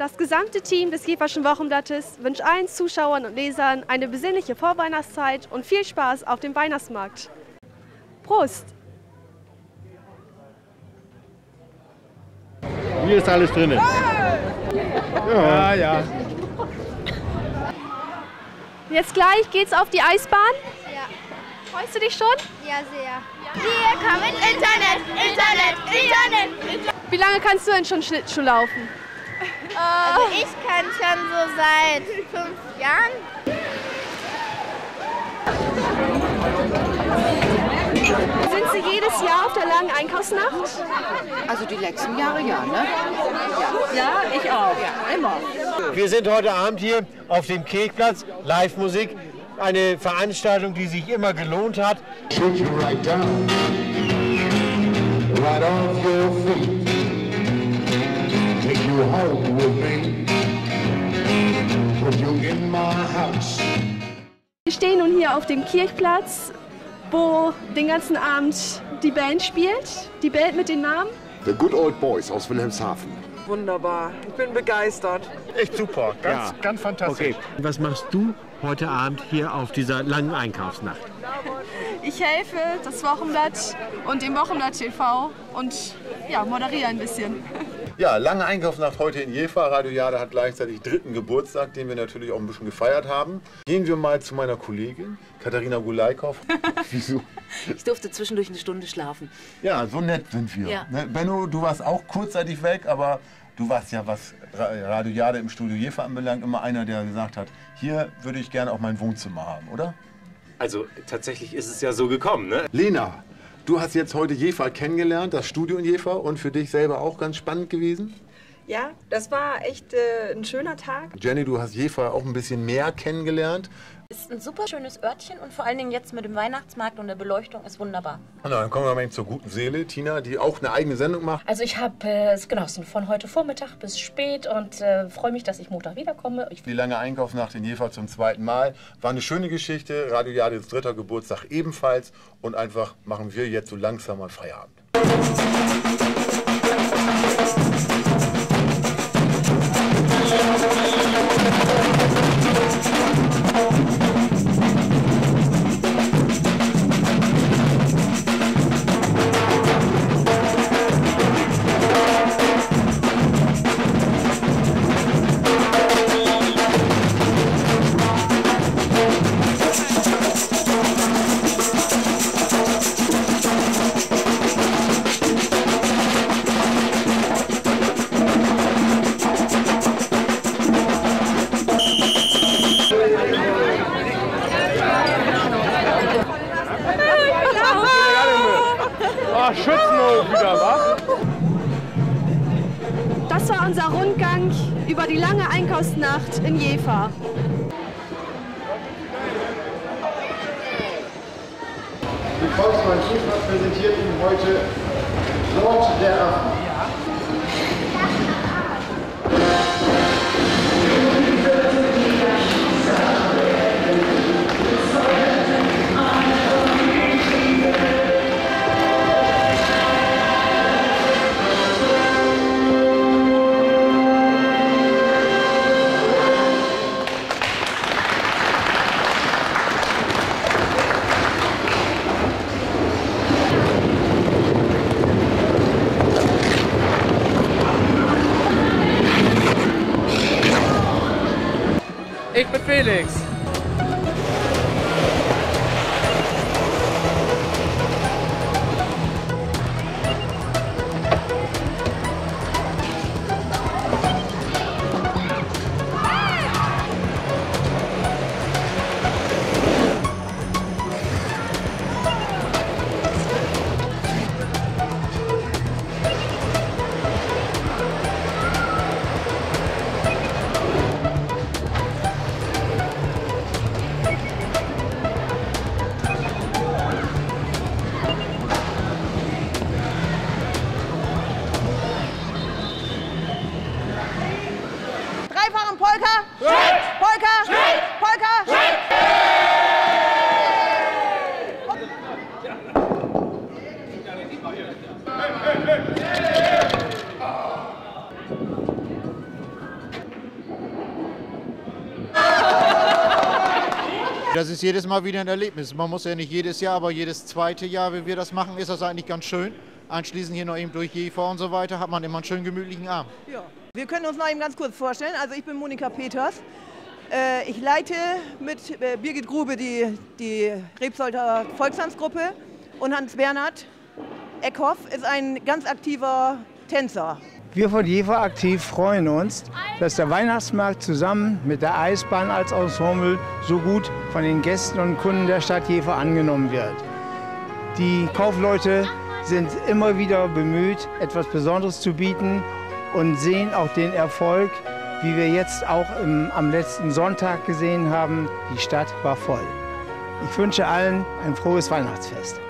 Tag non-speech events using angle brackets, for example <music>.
Das gesamte Team des Jeverschen Wochenblattes wünscht allen Zuschauern und Lesern eine besinnliche Vorweihnachtszeit und viel Spaß auf dem Weihnachtsmarkt. Prost! Hier ist alles drin. Ja, ja. Jetzt gleich geht's auf die Eisbahn. Ja. Freust du dich schon? Ja, sehr. Hier kommt Internet, Internet, Internet, Internet. Wie lange kannst du denn schon Schlittschuh laufen? Also ich kann schon so seit fünf Jahren. Sind Sie jedes Jahr auf der langen Einkaufsnacht? Also die letzten Jahre ja, ne? Ja, ich auch. Ja, immer. Wir sind heute Abend hier auf dem Kirchplatz, Live-Musik. Eine Veranstaltung, die sich immer gelohnt hat. Put you right down, right off your feet. You home with me. Put you in my house. Wir stehen nun hier auf dem Kirchplatz, wo den ganzen Abend die Band spielt. Die Band mit den Namen. The Good Old Boys aus Wilhelmshaven. Wunderbar. Ich bin begeistert. Echt super. Ganz, Ja. ganz fantastisch. Okay, was machst du heute Abend hier auf dieser langen Einkaufsnacht? Ich helfe das Wochenblatt und dem Wochenblatt TV und ja, moderiere ein bisschen. Ja, lange Einkaufsnacht heute in Jever. Radio Jade hat gleichzeitig dritten Geburtstag, den wir natürlich auch ein bisschen gefeiert haben. Gehen wir mal zu meiner Kollegin, Katharina Gulaikow. <laughs> Wieso? Ich durfte zwischendurch eine Stunde schlafen. Ja, so nett sind wir. Ja. Ne, Benno, du warst auch kurzzeitig weg, aber du warst ja, was Ra- Radio Jade im Studio Jever anbelangt, immer einer, der gesagt hat, hier würde ich gerne auch mein Wohnzimmer haben, oder? Also tatsächlich ist es ja so gekommen, ne? Lena, du hast jetzt heute Jever kennengelernt, das Studio in Jever und für dich selber auch ganz spannend gewesen. Ja, das war echt äh, ein schöner Tag. Jenny, du hast Jever auch ein bisschen mehr kennengelernt. Ist ein super schönes Örtchen und vor allen Dingen jetzt mit dem Weihnachtsmarkt und der Beleuchtung ist wunderbar. Na, dann kommen wir mal zur guten Seele, Tina, die auch eine eigene Sendung macht. Also ich habe äh, es genossen, von heute Vormittag bis spät und äh, freue mich, dass ich Montag wiederkomme. Ich Die lange Einkaufsnacht in Jever zum zweiten Mal. War eine schöne Geschichte. Radio Jades dritter Geburtstag ebenfalls. Und einfach machen wir jetzt so langsam mal Feierabend. Ah, Schützenhof wieder, wa? Das war unser Rundgang über die lange Einkaufsnacht in Jever. Die Volksbank Jever präsentiert Ihnen heute Lord der Affen. Ich bin Felix. Das ist jedes Mal wieder ein Erlebnis. Man muss ja nicht jedes Jahr, aber jedes zweite Jahr, wenn wir das machen, ist das eigentlich ganz schön. Anschließend hier noch eben durch JV und so weiter, hat man immer einen schönen gemütlichen Abend. Ja. Wir können uns mal eben ganz kurz vorstellen. Also ich bin Monika Peters. Äh, ich leite mit äh, Birgit Grube die, die Rebsolter Volkstanzgruppe und Hans Bernhard Eckhoff ist ein ganz aktiver Tänzer. Wir von Jever aktiv freuen uns, dass der Weihnachtsmarkt zusammen mit der Eisbahn als Ensemble so gut von den Gästen und Kunden der Stadt Jever angenommen wird. Die Kaufleute sind immer wieder bemüht, etwas Besonderes zu bieten und sehen auch den Erfolg, wie wir jetzt auch im, am letzten Sonntag gesehen haben. Die Stadt war voll. Ich wünsche allen ein frohes Weihnachtsfest.